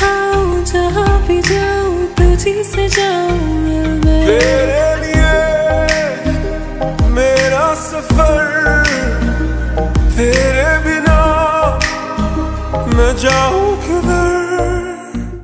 कौन जापी तू쁘তি সাজাও লেভি এ আমার সফর লেভি না ম যাও কে